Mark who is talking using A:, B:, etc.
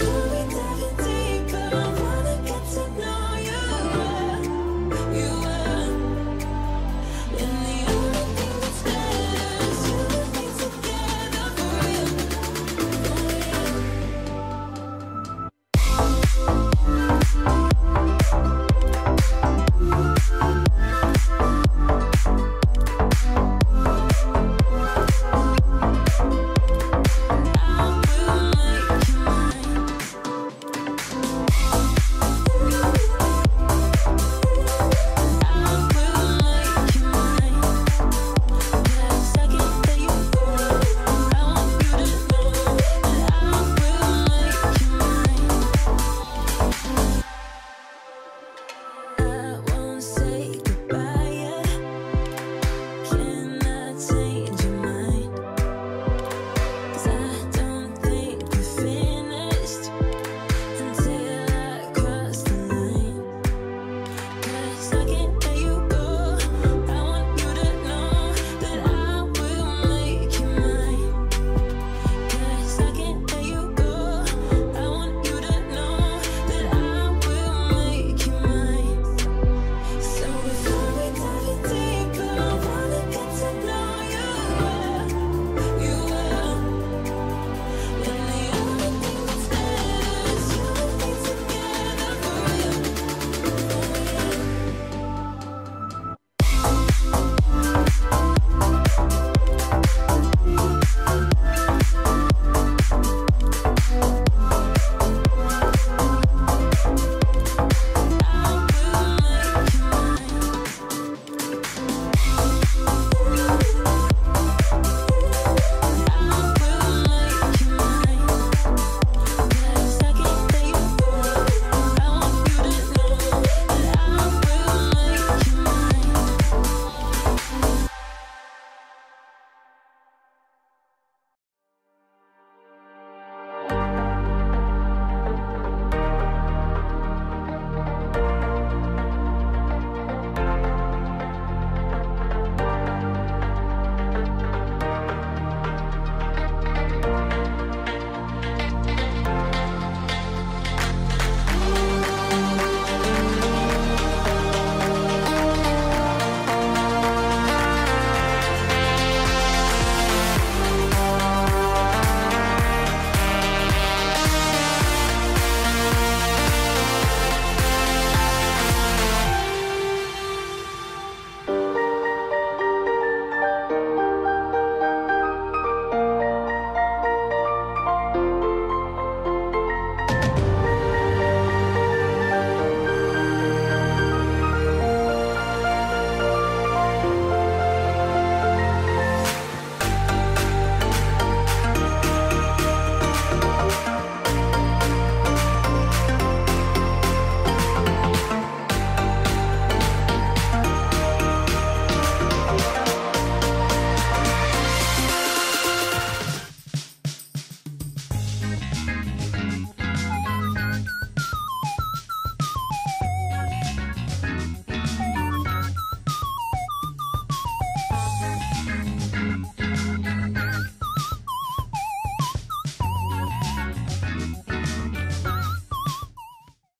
A: we dive into